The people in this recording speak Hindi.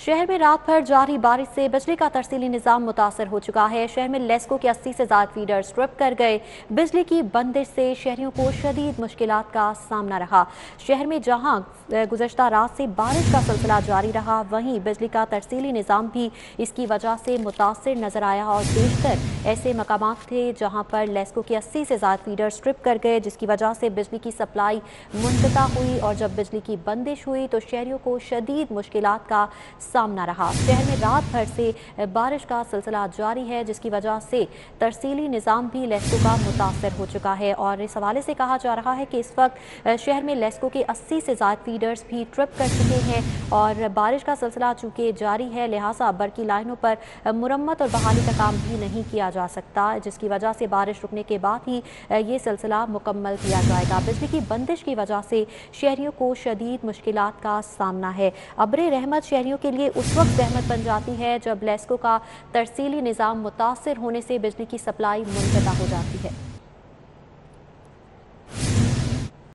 शहर में रात भर जारी बारिश से बिजली का तरसीली निज़ाम मुतासर हो चुका है। शहर में लेस्को के 80 से ज़्यादा फीडर स्ट्रिप कर गए। बिजली की बंदिश से शहरियों को शदीद मुश्किल का सामना रहा। शहर में जहाँ गुजशत रात से बारिश का सिलसिला जारी रहा, वहीं बिजली का तरसीली निज़ाम भी इसकी वजह से मुतासर नज़र आया और बेशतर ऐसे मकाम थे जहाँ पर लेस्को के 80 से ज़्यादा फीडर स्ट्रिप कर गए, जिसकी वजह से बिजली की सप्लाई मुनता हुई और जब बिजली की बंदिश हुई तो शहरियों को शदीद मुश्किल का सामना रहा। शहर में रात भर से बारिश का सिलसिला जारी है, जिसकी वजह से तरसीली निज़ाम भी लेस्को का मुतासर हो चुका है। और इस हवाले से कहा जा रहा है कि इस वक्त शहर में लेस्को के 80 से ज़्यादा फीडर्स भी ट्रिप कर चुके हैं और बारिश का सिलसिला चूँकि जारी है, लिहाजा बरकी लाइनों पर मुरम्मत और बहाली का काम भी नहीं किया जा सकता, जिसकी वजह से बारिश रुकने के बाद ही ये सिलसिला मुकम्मल किया जाएगा। बिजली की बंदिश की वजह से शहरीों को शदीद मुश्किल का सामना है। अबर रहमत शहरीों के लिए उस वक्त जहमत बन जाती है जब लेस्को का तरसीली निज़ाम मुतासर होने से बिजली की सप्लाई मुनता हो जाती है।